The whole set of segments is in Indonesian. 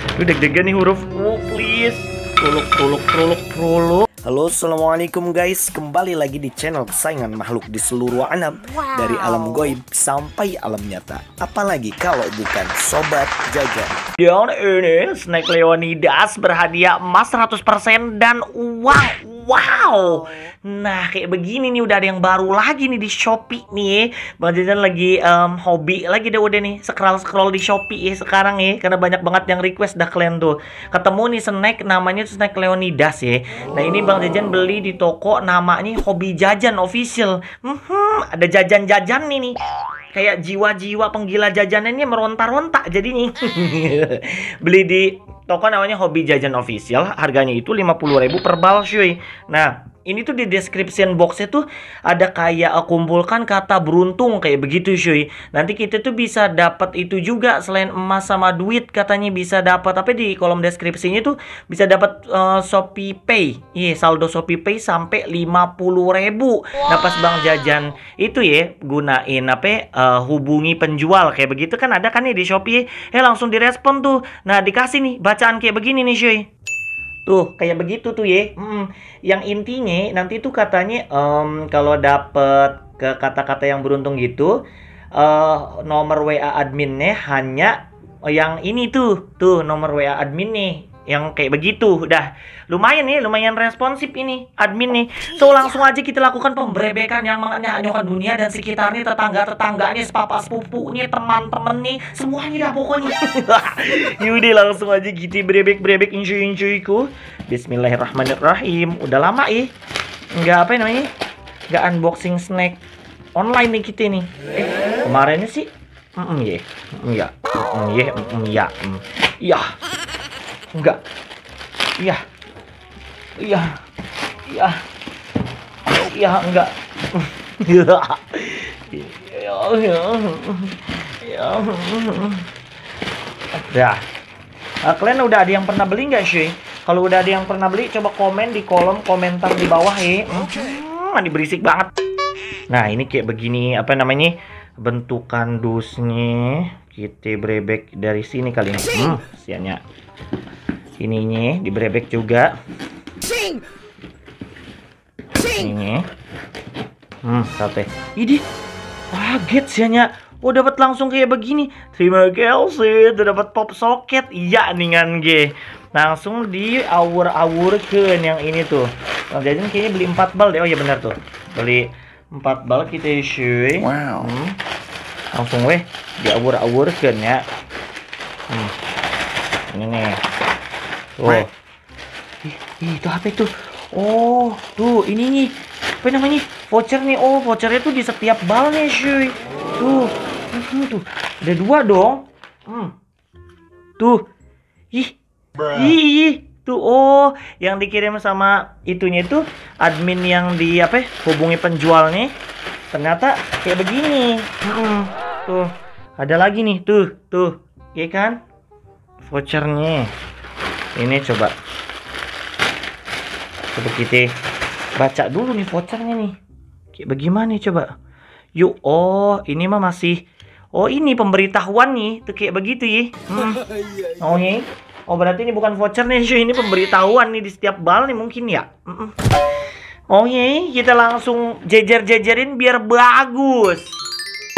Gue deg-degan nih huruf U, please. Prolog, prolog, prolog, prolog. Halo, assalamualaikum guys. Kembali lagi di channel kesayangan makhluk di seluruh alam dari alam goib sampai alam nyata. Apalagi kalau bukan sobat jajan. Dan ini snack Leonidas berhadiah emas 100% dan uang. Wow. Nah, kayak begini nih udah ada yang baru lagi nih di Shopee nih. Bang Jajan lagi em, hobi lagi deh udah nih scroll-scroll di Shopee ya sekarang ya karena banyak banget yang request dah kalian tuh. Ketemu nih snack namanya tuh snack Leonidas ya. Nah, ini Bang Jajan beli di toko namanya Hobi Jajan Official. Hmm, ada jajan-jajan nih nih. Kayak jiwa-jiwa penggila jajanan ini meronta-ronta jadinya. beli di toko namanya Hobi Jajan Official, harganya itu 50.000 per bal cuy. Nah, ini tuh di description boxnya tuh ada kayak eh, kumpulkan kata beruntung kayak begitu cuy. Nanti kita tuh bisa dapat itu juga selain emas sama duit katanya bisa dapat. Tapi di kolom deskripsinya tuh bisa dapat eh, Shopee Pay. Iya, saldo Shopee Pay sampai 50.000. Nah, pas Bang Jajan itu ya gunain apa ya, eh, hubungi penjual kayak begitu kan ada kan nih di Shopee. Eh langsung direspon tuh. Nah, dikasih nih bacaan kayak begini nih cuy. Tuh, kayak begitu tuh ya. Mm, Yang intinya nanti tuh katanya em, kalau dapet ke kata-kata yang beruntung gitu, eh nomor WA adminnya hanya yang ini tuh, tuh nomor WA admin nih. Yang kayak begitu, udah lumayan nih, lumayan responsif ini admin nih. So langsung aja kita lakukan pembrebekan yang menganyakkan dunia dan sekitarnya, tetangga-tetangganya, sepapa sepupunya, teman-teman nih, semuanya dah pokoknya. Yaudah langsung aja kita brebek-brebek incuy-incuyku. Bismillahirrahmanirrahim. Udah lama ih. Nggak apa namanya? Nggak unboxing snack online nih kita nih. Eh, kemarinnya sih Mm ya, mm ya, mm ya, mm ya, mm. ya, enggak, iya, iya, iya, iya, enggak, ya, ya, ya, ya. Nah, kalian udah ada yang pernah beli nggak sih? Kalau udah ada yang pernah beli, coba komen di kolom komentar di bawah ya. Hmm, ini berisik banget. Nah, ini kayak begini, apa namanya? Bentukan dusnya kita brebek dari sini kali ini. Hmm, sianya. Ininya dibrebek juga. Ini. Hmm, sate. Ini kaget sianya. Oh dapat langsung kayak begini. Terima kasih, udah dapat pop socket. Iya ningan G. Langsung di awur-awurkeun yang ini tuh. Bang Jajan kayaknya beli 4 bal deh. Oh iya benar tuh. Beli 4 bal kita cuy. Wow. Hmm. Langsung weh diawur-awurkeun ya. Hmm. Ini nih. Tuh. Ih, ih, itu apa itu? Oh, tuh ini nih. Apa namanya? Voucher nih. Oh, vouchernya tuh di setiap bal nih, cuy. Tuh. Hmm, tuh. Ada dua dong. Hmm. Tuh. Ih. Ih, ih. Tuh, oh, yang dikirim sama itunya itu admin yang di apa? ya, Hubungi penjualnya. Ternyata kayak begini. Hmm. Tuh. Ada lagi nih, tuh, tuh. Iya kan? Vouchernya. Ini coba. Coba kita baca dulu nih vouchernya nih. Kayak bagaimana coba? Yuk, oh ini mah masih Oh ini pemberitahuan nih, tuh kayak begitu ya. Hmm. Oh nih, oh berarti ini bukan voucher nih, cuy. ini pemberitahuan nih di setiap bal nih mungkin ya. Mm-mm. Oh iya, kita langsung jejer-jejerin biar bagus.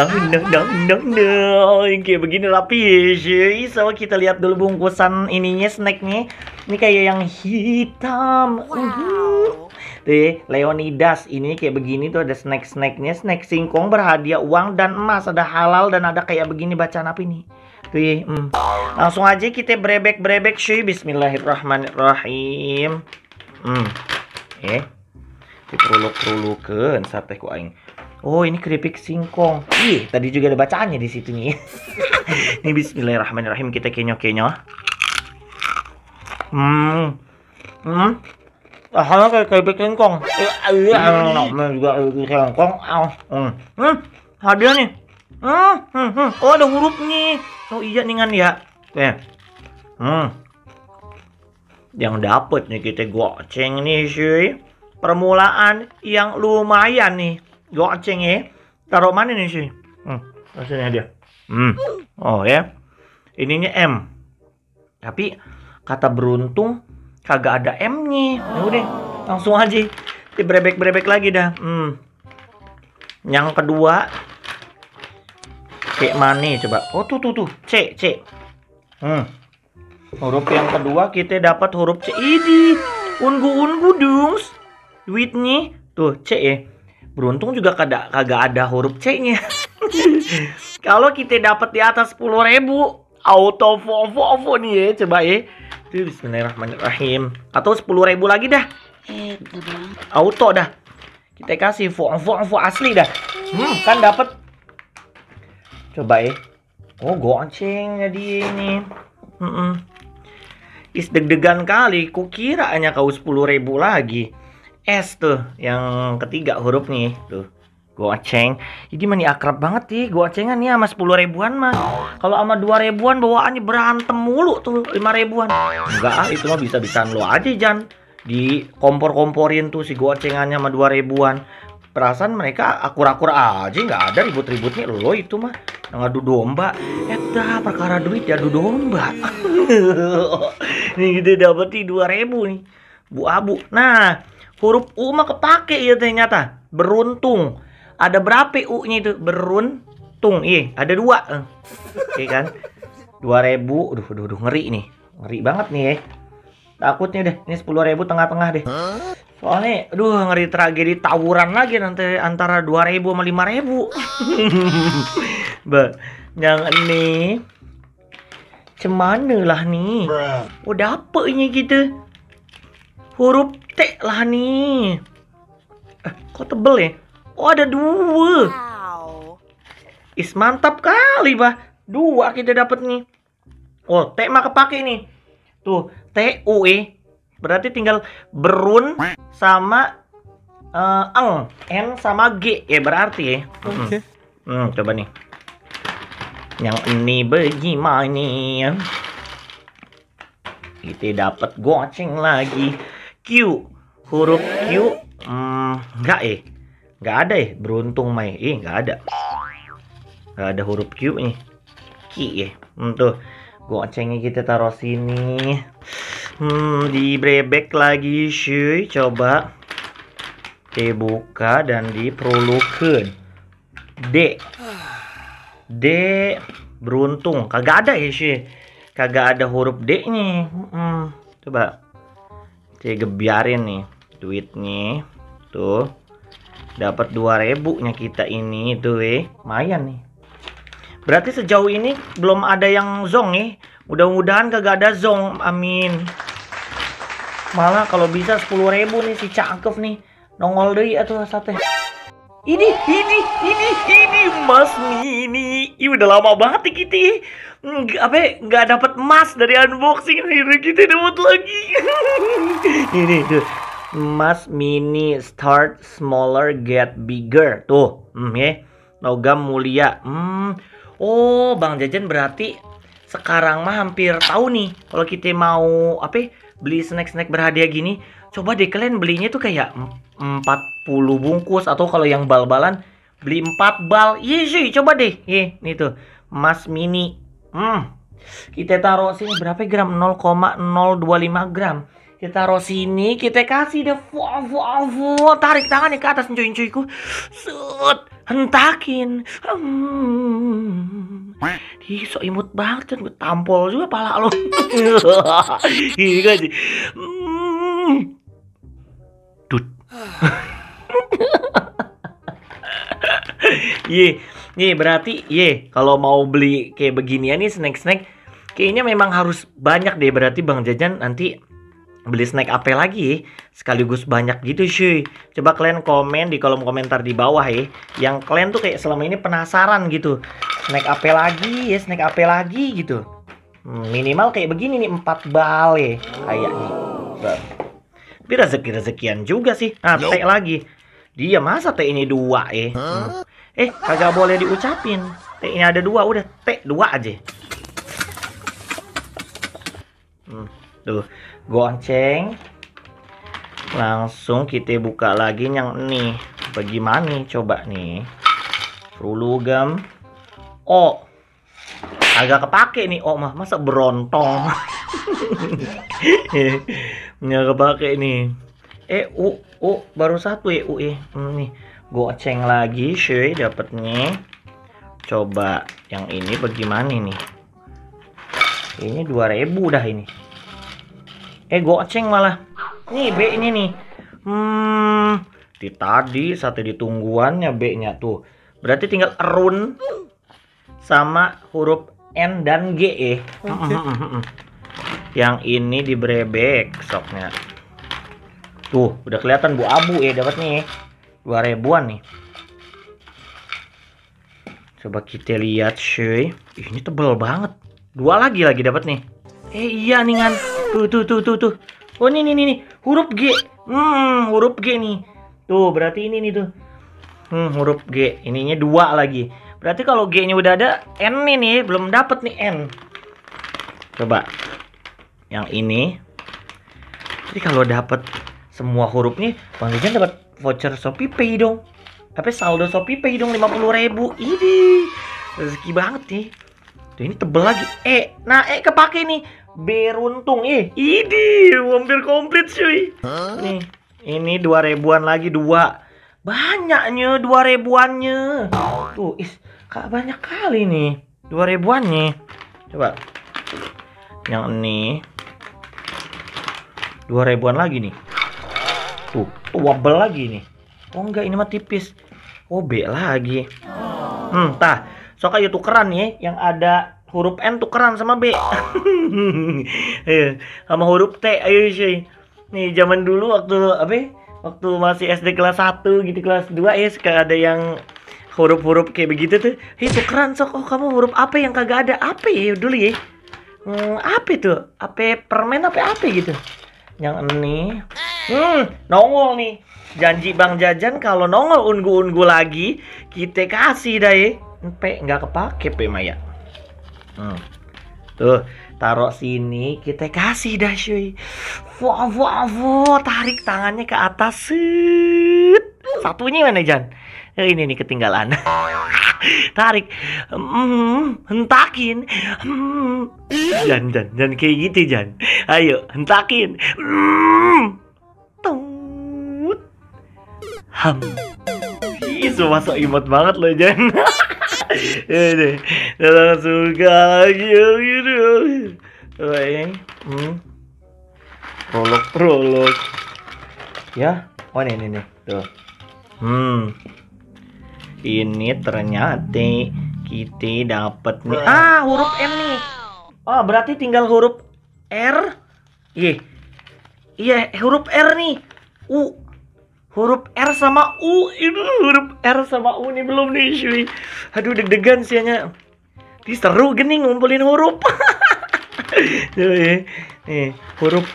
Dang dang dang dang dang kayak begini cuy. So kita lihat dulu bungkusan ininya snacknya. Ini kayak yang hitam. Mhm. Tuh ya, Leonidas ini kayak begini tuh ada snack-snacknya. Snack singkong berhadiah uang dan emas. Ada halal dan ada kayak begini bacaan apa ini? Tuh ya, hmm. Langsung aja kita brebek-brebek cuy. Bismillahirrahmanirrahim. Hmm. Eh. Diperuluk-perulukeun sate ku aing. Oh, ini keripik singkong. Ih, tadi juga ada bacaannya di situ nih. ini bismillahirrahmanirrahim kita kenyok-kenyok. Hmm. Hmm. Ah, sama kayak keripik singkong. Eh, iya, namanya juga keripik singkong. Ah, Hmm. Hmm. Hadiah nih. Hmm, hmm, hmm. Oh, ada huruf nih. Oh iya nih kan ya. Eh. Hmm. Yang dapet nih kita goceng nih cuy. Permulaan yang lumayan nih. Goceng ya. Taruh mana nih cuy? Hmm. Rasanya dia. Hmm. Oh ya. Ininya M. Tapi kata beruntung kagak ada M-nya. Ya udah, langsung aja dibrebek-brebek lagi dah. Hmm. Yang kedua kayak mana coba? Oh tuh tuh tuh, C, C. Hmm. Huruf yang kedua kita dapat huruf C. Ini ungu-ungu dungs. Duitnya tuh C ya. Beruntung juga kagak kagak ada huruf C-nya. Kalau kita dapat di atas 10 ribu auto fofo nih ya coba ya. Bismillahirrahmanirrahim. Atau 10 ribu lagi dah. Eh, auto dah. Kita kasih fofo asli dah. Hmm, kan dapat. Coba ya. Oh, goceng jadi ini. Hmm -mm. Is deg-degan kali. Kukira hanya kau 10 ribu lagi. S tuh yang ketiga huruf nih tuh. Goceng jadi mani akrab banget sih gocengan nih sama 10 ribuan mah. Kalau sama 2 ribuan bawaannya berantem mulu tuh 5 ribuan. Enggak ah itu mah bisa-bisaan lo aja Jan. Di kompor-komporin tuh si gocengannya sama 2 ribuan. Perasaan mereka akur-akur aja nggak ada ribut-ributnya lo itu mah. Ngadu domba. Eta perkara duit ya domba. Nih dapet nih 2 ribu nih. Bu abu. Nah huruf U mah kepake ya ternyata. Beruntung. Ada berapa U-nya itu? Beruntung. Iya, ada dua. Oke kan? Dua ribu. Aduh, aduh, aduh, ngeri nih. Ngeri banget nih ya. Takutnya deh. Ini sepuluh ribu tengah-tengah deh. Soalnya, aduh, ngeri tragedi tawuran lagi nanti antara dua ribu sama lima ribu. Bah, yang ini cemana lah nih? Oh, dapetnya gitu. Huruf T lah nih. Eh, kok tebel ya? Oh, ada dua. Wow. Is mantap kali, bah. Dua kita dapat nih. Oh, T mah kepake nih. Tuh, T U E. Berarti tinggal berun sama uh, eng, N sama G ya berarti ya. Oke. Okay. Hmm. hmm, coba nih. Yang ini bagaimana? Kita dapat goceng lagi. Q. Huruf Q hmm, enggak eh. Nggak ada eh. Beruntung Mai. Eh nggak ada. Nggak ada huruf Q nih. Q ya hmm, tuh. Gocengnya kita taruh sini. Hmm di brebek lagi cuy coba. Kita buka dan diperlukan D. D beruntung. Kagak ada ya cuy kagak ada huruf D nya hmm, coba saya gebiarin nih duitnya. Tuh dapat 2000 nya kita ini tuh eh. Lumayan nih. Berarti sejauh ini belum ada yang zong nih mudah-mudahan kagak ada zong amin. Malah kalau bisa 10.000 nih si cakep nih. Nongol deh atau sate ini ini ini ini mas mini ini udah lama banget nih kita nggak apa ya, nggak dapat emas dari unboxing akhirnya kita dapat lagi. Ini tuh. Emas mini start smaller get bigger. Tuh hmm, ya. Logam mulia hmm. Oh bang jajan berarti sekarang mah hampir tahu nih kalau kita mau apa ya, beli snack snack berhadiah gini coba deh kalian belinya tuh kayak 40 bungkus atau kalau yang bal-balan beli 4 bal iya sih coba deh iya nih tuh emas mini Hmm. Kita taruh sini berapa gram? 0,025 gram. Kita taruh sini, kita kasih deh. Wah, wah, wah. Tarik tangannya ke atas, cuy-cuyku. Set. Hentakin. Hmm. Ih, so imut banget kan. Gue tampol juga pala lo. Ini kan sih. Iya. Nih berarti ye kalau mau beli kayak beginian nih snack-snack kayaknya memang harus banyak deh. Berarti Bang Jajan nanti beli snack apa lagi sekaligus banyak gitu cuy. Coba kalian komen di kolom komentar di bawah ya yang kalian tuh kayak selama ini penasaran gitu. Snack apa lagi ya snack apa lagi gitu. Hmm, minimal kayak begini nih empat bal ya kayaknya tapi rezeki rezekian juga sih nah teh lagi dia masa teh ini dua ya hmm. Eh, kagak boleh diucapin. T ini ada dua, udah T dua aja. Hmm, tuh, gonceng. Langsung kita buka lagi yang ini. Bagaimana nih? Coba nih. Rulugam. O. agak kepake nih oh mah masa berontong nggak kepake nih. Eh u u baru satu ya u eh. Hmm, nih. Goceng lagi cuy dapetnya. Coba yang ini bagaimana nih? Ini 2000 dah ini. Eh goceng malah. Nih B ini nih. Hmm di tadi satu ditungguannya B nya tuh. Berarti tinggal run sama huruf N dan G eh. Yang ini dibrebek soknya. Tuh, udah kelihatan Bu Abu ya dapat nih. Dua ribuan nih. Coba kita lihat cuy. ini tebel banget. Dua lagi lagi dapat nih. Eh iya nih kan. Tuh tuh tuh tuh tuh. Oh ini nih nih huruf G. Hmm, huruf G nih. Tuh, berarti ini nih tuh. Hmm, huruf G. Ininya dua lagi. Berarti kalau G-nya udah ada, N ini belum dapet nih N. Coba. Yang ini. Jadi kalau dapet semua hurufnya, Bang Dejan dapat voucher Shopee Pay dong. Tapi saldo Shopee Pay dong 50 ribu. Ini rezeki banget nih. Tuh ini tebel lagi. E, nah E kepake nih. Beruntung eh. Ini hampir komplit cuy. Nih, ini dua ribuan lagi dua. Banyaknya dua ribuannya. Tuh, is Kak banyak kali nih. Dua ribuan nih. Coba. Yang ini. Dua ribuan lagi nih. Tuh, oh, wobble lagi nih. Oh enggak, ini mah tipis. Oh, B lagi. Hmm, tah. So kayak tukeran nih yang ada huruf N tukeran sama B. sama huruf T. Ayo sih. Nih zaman dulu waktu apa? Waktu masih SD kelas 1 gitu kelas 2 ya suka ada yang huruf-huruf kayak begitu tuh itu keren sok oh kamu huruf apa yang kagak ada apa ya dulu ya hmm, apa itu apa permen apa apa gitu yang ini. Hmm nongol nih. Janji bang jajan kalau nongol ungu-ungu lagi kita kasih dah ya pe nggak kepake pe maya. Hmm. tuh taruh sini kita kasih dah cuy. Tarik tangannya ke atas. Satunya mana Jan? Eh, ini nih ketinggalan. Tarik. Hmm, hentakin. Hmm. Jan, Jan, Jan kayak gitu, Jan. Ayo, hentakin. Hmm. Ham. Ih, masuk imut banget loh, Jan. Ini, langsung lagi gitu. Hmm. Prolog. Ya, oh ini, nih, tuh. Hmm ini ternyata kita dapat nih. Ah huruf M nih. Oh berarti tinggal huruf R? Iya. Iya huruf R nih. U. Huruf R sama U. Itu huruf R sama U nih belum nih cuy. Aduh deg-degan sih hanya ini seru gini ngumpulin huruf. Nih huruf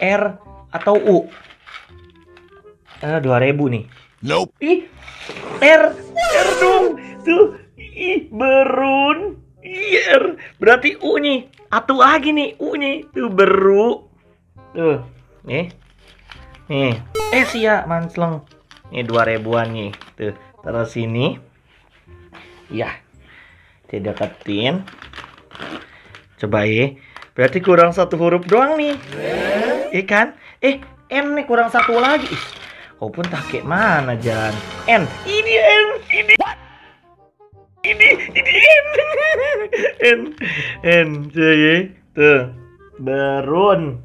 R atau U? Eh, dua ribu nih Nope. Ih, R, R dong. Tuh, ih, berun. R. Berarti U nih. Atu lagi nih, U nih. Tuh, beru. Tuh, nih. Nih, eh ya, mansleng. Nih, dua ribuan nih. Tuh, taruh sini. Ya, deketin. Coba ya. Berarti kurang satu huruf doang nih. Iya kan? Eh, M nih kurang satu lagi. Kau pun tak kayak mana Jan? N. Ini N. Ini. Ini ini N. N. N. Jadi tuh berun.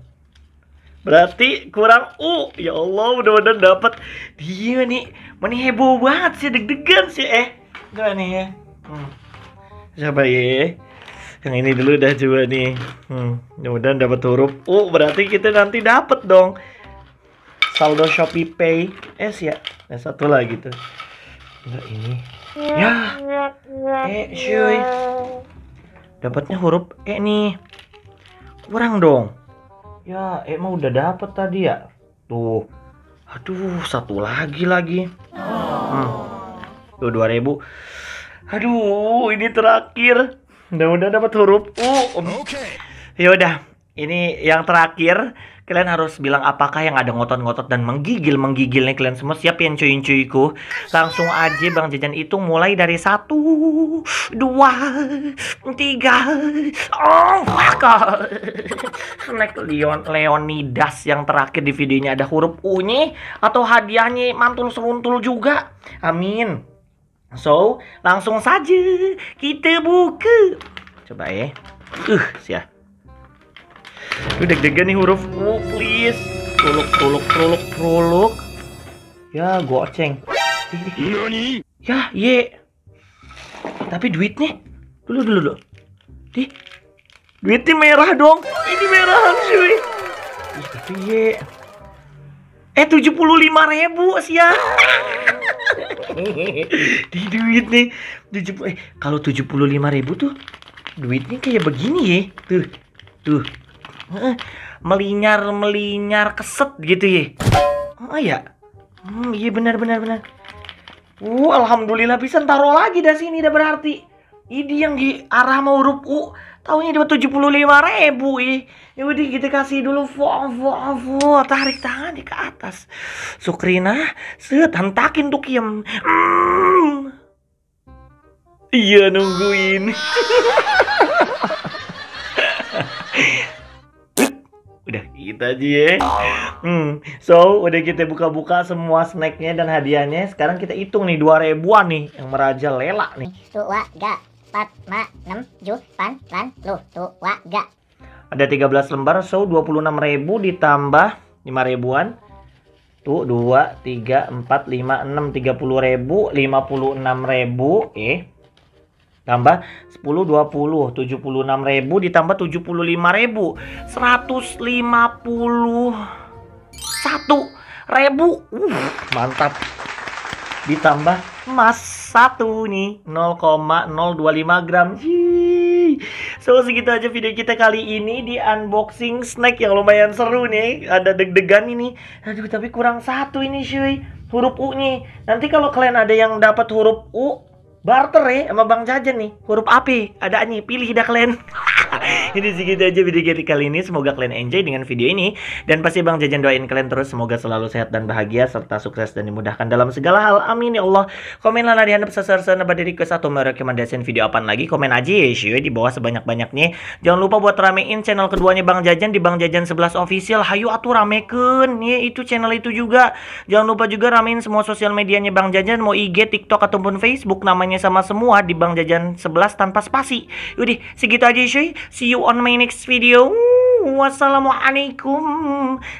Berarti kurang U. Ya Allah, mudah-mudahan dapat. Dia nih, mana heboh banget sih, deg-degan sih eh. Gak nih ya. Hmm. Coba ya. Yang ini dulu dah coba nih. Hmm. Mudah-mudahan dapat huruf U. Berarti kita nanti dapat dong saldo Shopee Pay. S ya. Dan satu lagi tuh. Enggak ini. Ya. Eh cuy. Dapatnya huruf E nih. Kurang dong. Ya E mah udah dapet tadi ya. Tuh. Aduh satu lagi lagi. Hmm. tuh 2000 aduh ini terakhir. Mudah-mudahan dapat huruf U. Oke. okay. ya udah ini yang terakhir Kalian harus bilang apakah yang ada ngotot-ngotot dan menggigil-menggigil nih kalian semua siap yang cuy-cuyku. Langsung aja Bang Jajan itu mulai dari satu, dua, tiga, oh, fuck. Snack Leon Leonidas yang terakhir di videonya ada huruf U-nya atau hadiahnya mantul seruntul juga. Amin. So, langsung saja kita buka. Coba ya. Uh, siap. Lu deg-degan nih huruf U, please. Prolog, prolog, prolog, prolog. Ya, goceng. Ya, ye. Tapi duitnya dulu dulu dulu. Di duitnya merah dong. Ini merah cuy. Ih, tapi ye. Eh, 75 ribu sih ya. Di duit nih. 70 eh kalau 75 ribu tuh duitnya kayak begini ya. Tuh. Tuh melinyar melinyar keset gitu ya oh ya? Hmm, iya benar benar benar. Uh alhamdulillah bisa taruh lagi dari sini dah berarti. Ini yang di arah mau huruf U tahunya dapat tujuh puluh lima ribu ih ya udah kita kasih dulu vo vo vo. Tarik tangan di ke atas. Sukrina set hentakin tuh kiem hmm. iya nungguin Udah gitu aja ya. Hmm. So, udah kita buka-buka semua snacknya dan hadiahnya. Sekarang kita hitung nih dua ribuan nih yang merajalela nih. Tua ga empat ma enam ju pan lan lu tua ga. Ada 13 lembar, so 26 ribu ditambah 5 ribuan. Tuh, 2, 3, 4, 5, 6, 30 ribu, 56 ribu. Eh, tambah 10 20 76 ribu ditambah 75 ribu. 151 ribu. Uh, mantap. Ditambah emas satu nih 0,025 gram. Hii. So segitu aja video kita kali ini di unboxing snack yang lumayan seru nih. Ada deg-degan ini. Aduh tapi kurang satu ini cuy. Huruf U nih. Nanti kalau kalian ada yang dapat huruf U barter ya sama Bang Jajan nih. Huruf api ada nih pilih dah kalian ini segitu aja video kita kali ini. Semoga kalian enjoy dengan video ini. Dan pasti Bang Jajan doain kalian terus. Semoga selalu sehat dan bahagia serta sukses dan dimudahkan dalam segala hal. Amin ya Allah. Komen lah di handap sesar nabah dari ke satu merekomendasikan video apa lagi? Komen aja ya sih di bawah sebanyak-banyaknya. Jangan lupa buat ramein channel keduanya Bang Jajan di Bang Jajan 11 official. Hayu atuh rameken ya itu channel itu juga. Jangan lupa juga ramein semua sosial medianya Bang Jajan. Mau IG TikTok ataupun Facebook. Namanya sama semua di Bang Jajan 11 tanpa spasi. Yaudah, segitu aja cuy. See you on my next video. Wassalamualaikum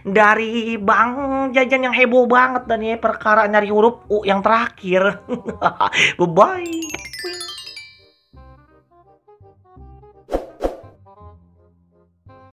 dari Bang Jajan yang heboh banget dan ya perkara nyari huruf U yang terakhir. Bye bye.